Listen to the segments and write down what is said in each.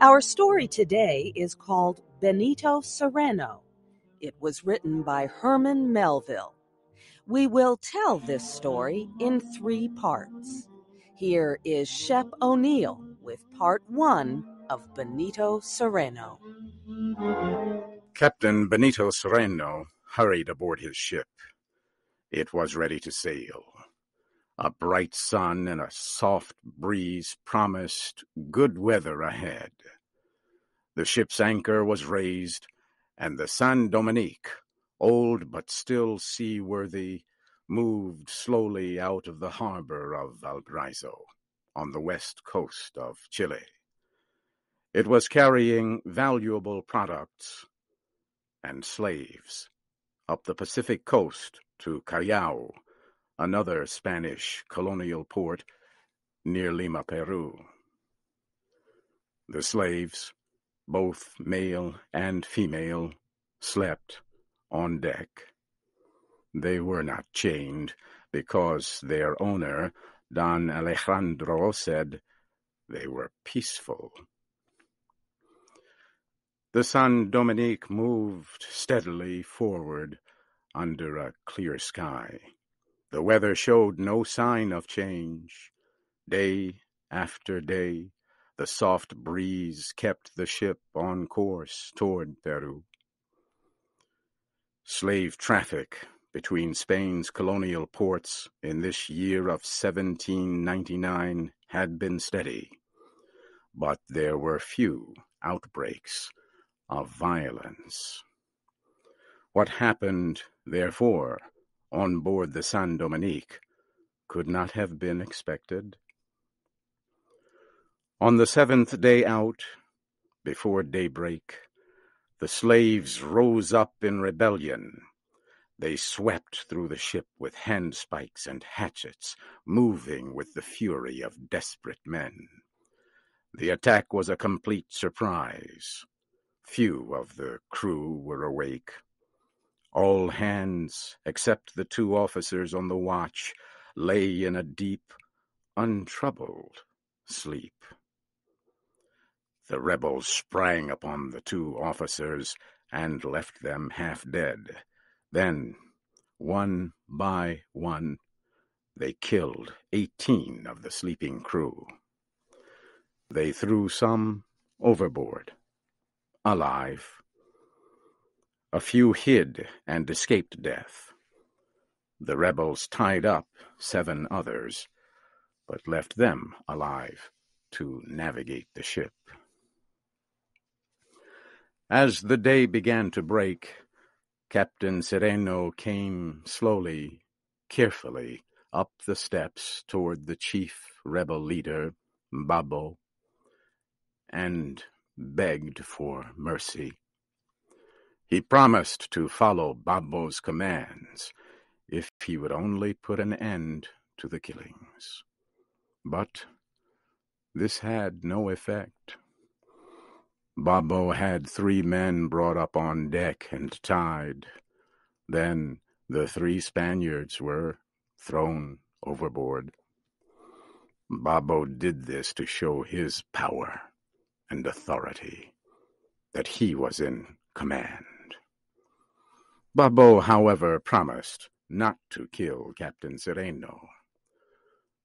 Our story today is called Benito Cereno. It was written by Herman Melville. We will tell this story in three parts. Here is Shep O'Neill with part one of Benito Cereno. Captain Benito Cereno hurried aboard his ship. It was ready to sail. A bright sun and a soft breeze promised good weather ahead. The ship's anchor was raised, and the San Dominick, old but still seaworthy, moved slowly out of the harbor of Valparaiso on the west coast of Chile. It was carrying valuable products and slaves up the Pacific coast to Callao, another Spanish colonial port near Lima, Peru. The slaves, both male and female, slept on deck. They were not chained because their owner, Don Alejandro, said they were peaceful. The San Dominick moved steadily forward under a clear sky. The weather showed no sign of change. Day after day, the soft breeze kept the ship on course toward Peru. Slave traffic between Spain's colonial ports in this year of 1799 had been steady, but there were few outbreaks of violence. What happened, therefore, on board the San Dominick could not have been expected. On the seventh day out, before daybreak, the slaves rose up in rebellion. They swept through the ship with handspikes and hatchets, moving with the fury of desperate men. The attack was a complete surprise. Few of the crew were awake. All hands, except the two officers on the watch, lay in a deep, untroubled sleep. The rebels sprang upon the two officers and left them half dead. Then, one by one, they killed eighteen of the sleeping crew. They threw some overboard alive. A few hid and escaped death. The rebels tied up seven others, but left them alive to navigate the ship. As the day began to break, Captain Cereno came slowly, carefully, up the steps toward the chief rebel leader, Babo, and begged for mercy. He promised to follow Babo's commands if he would only put an end to the killings. But this had no effect. Babo had three men brought up on deck and tied. Then the three Spaniards were thrown overboard. Babo did this to show his power and authority, that he was in command. Babo, however, promised not to kill Captain Cereno,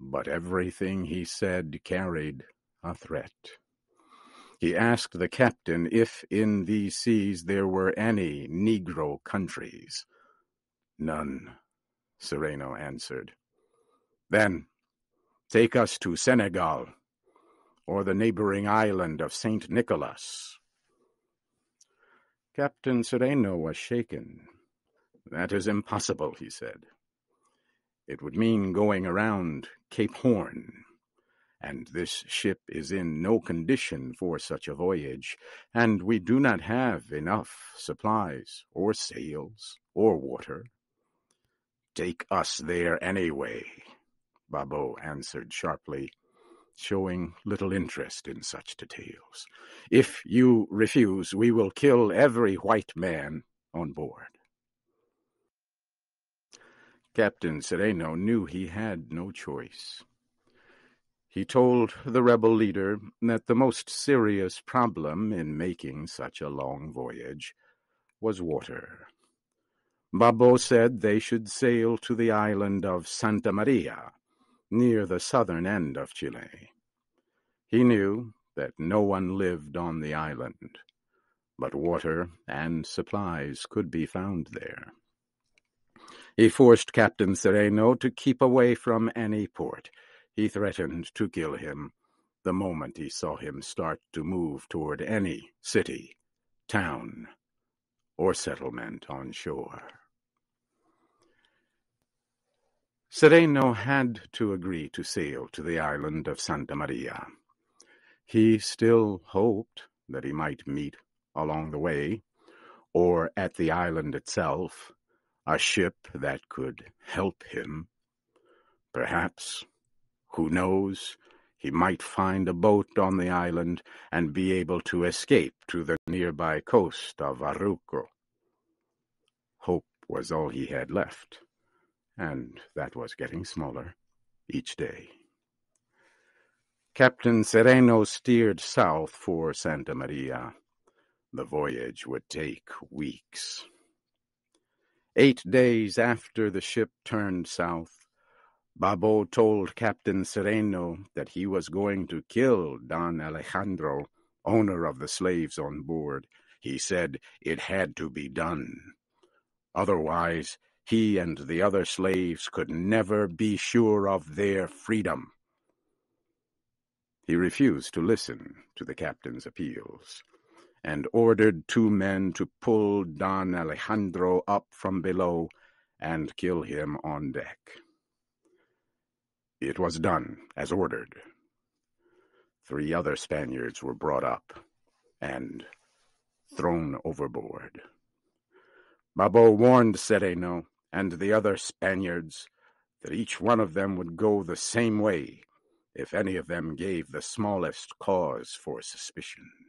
but everything he said carried a threat. He asked the captain if in these seas there were any Negro countries. None, Cereno answered. Then take us to Senegal or the neighboring island of St. Nicholas. Captain Cereno was shaken. That is impossible, he said. It would mean going around Cape Horn, and this ship is in no condition for such a voyage, and we do not have enough supplies, or sails, or water. Take us there anyway, Babo answered sharply showing little interest in such details. If you refuse, we will kill every white man on board. Captain Cereno knew he had no choice. He told the rebel leader that the most serious problem in making such a long voyage was water. Babo said they should sail to the island of Santa Maria, near the southern end of Chile. He knew that no one lived on the island, but water and supplies could be found there. He forced Captain Cereno to keep away from any port. He threatened to kill him the moment he saw him start to move toward any city, town, or settlement on shore. Cereno had to agree to sail to the island of Santa Maria. He still hoped that he might meet along the way, or at the island itself, a ship that could help him. Perhaps, who knows, he might find a boat on the island and be able to escape to the nearby coast of Arauco. Hope was all he had left, and that was getting smaller each day. Captain Cereno steered south for Santa Maria. The voyage would take weeks. Eight days after the ship turned south, Babo told Captain Cereno that he was going to kill Don Alejandro, owner of the slaves on board. He said it had to be done. Otherwise, he and the other slaves could never be sure of their freedom. He refused to listen to the captain's appeals, and ordered two men to pull Don Alejandro up from below and kill him on deck. It was done as ordered. Three other Spaniards were brought up and thrown overboard. Babo warned Cereno and the other Spaniards that each one of them would go the same way if any of them gave the smallest cause for suspicion.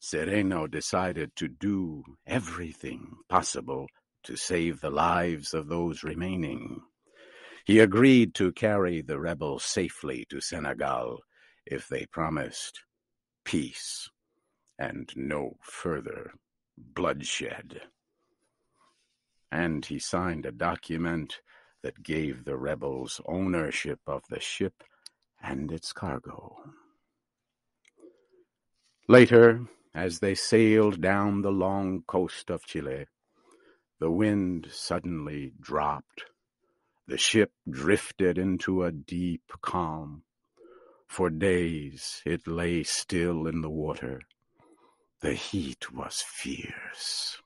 Cereno decided to do everything possible to save the lives of those remaining. He agreed to carry the rebels safely to Senegal if they promised peace and no further bloodshed. And he signed a document that gave the rebels ownership of the ship and its cargo. Later, as they sailed down the long coast of Chile, the wind suddenly dropped. The ship drifted into a deep calm. For days it lay still in the water. The heat was fierce,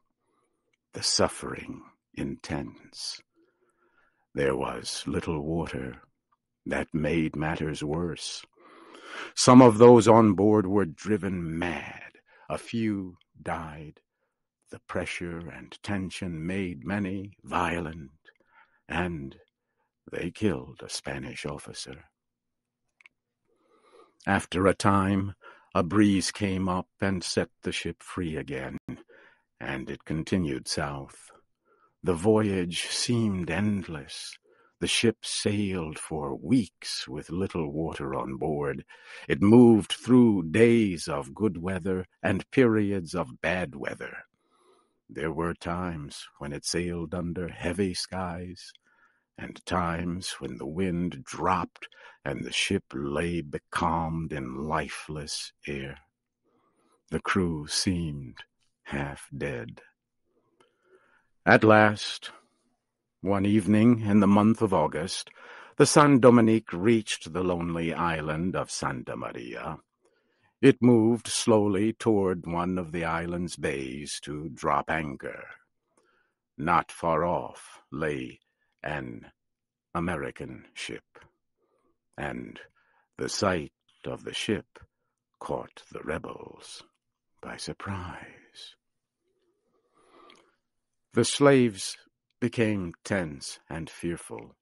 the suffering intense. There was little water. That made matters worse. Some of those on board were driven mad. A few died. The pressure and tension made many violent, and they killed a Spanish officer. After a time, a breeze came up and set the ship free again, and it continued south. The voyage seemed endless. The ship sailed for weeks with little water on board. It moved through days of good weather and periods of bad weather. There were times when it sailed under heavy skies, and times when the wind dropped and the ship lay becalmed in lifeless air. The crew seemed half dead. At last, one evening in the month of August, the San Dominick reached the lonely island of Santa Maria. It moved slowly toward one of the island's bays to drop anchor. Not far off lay an American ship, and the sight of the ship caught the rebels by surprise. The slaves became tense and fearful.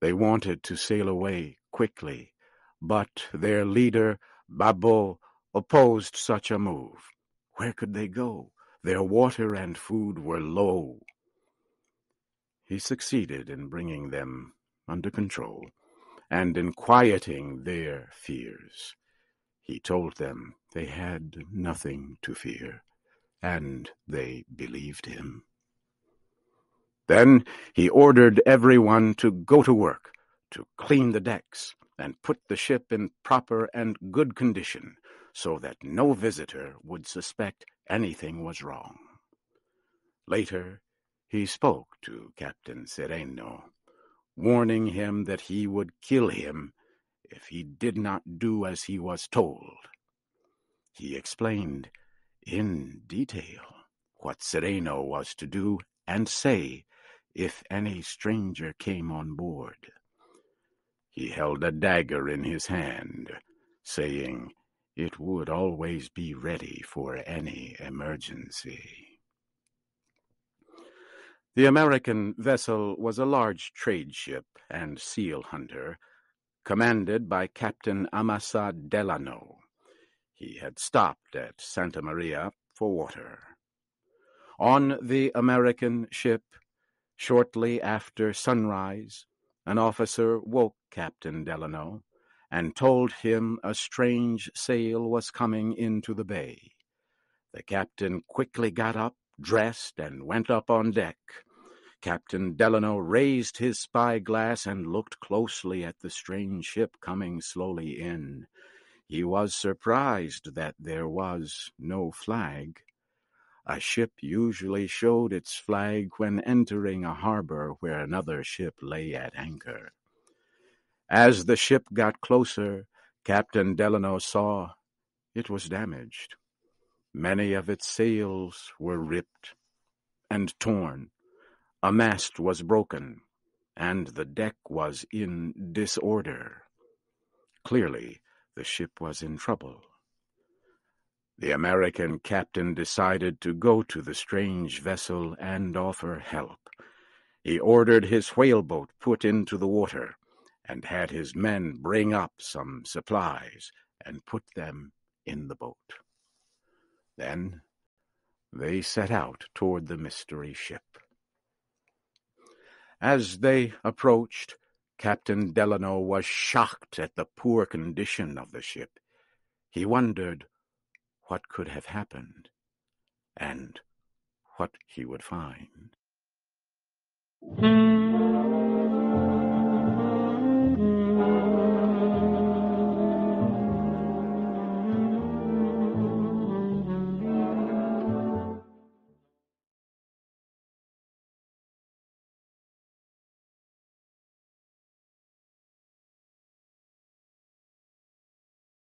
They wanted to sail away quickly, but their leader, Babo, opposed such a move. Where could they go? Their water and food were low. He succeeded in bringing them under control, and in quieting their fears. He told them they had nothing to fear, and they believed him. Then he ordered everyone to go to work, to clean the decks, and put the ship in proper and good condition, so that no visitor would suspect anything was wrong. Later, he spoke to Captain Cereno, warning him that he would kill him if he did not do as he was told. He explained in detail what Cereno was to do and say if any stranger came on board. He held a dagger in his hand, saying it would always be ready for any emergency. The American vessel was a large trade ship and seal hunter, commanded by Captain Amasa Delano. He had stopped at Santa Maria for water. On the American ship, shortly after sunrise, an officer woke Captain Delano and told him a strange sail was coming into the bay. The captain quickly got up, dressed, and went up on deck. Captain Delano raised his spyglass and looked closely at the strange ship coming slowly in. He was surprised that there was no flag. A ship usually showed its flag when entering a harbor where another ship lay at anchor. As the ship got closer, Captain Delano saw it was damaged. Many of its sails were ripped and torn. A mast was broken, and the deck was in disorder. Clearly, the ship was in trouble. The American captain decided to go to the strange vessel and offer help. He ordered his whaleboat put into the water and had his men bring up some supplies and put them in the boat. Then they set out toward the mystery ship. As they approached, Captain Delano was shocked at the poor condition of the ship. He wondered what could have happened and what he would find.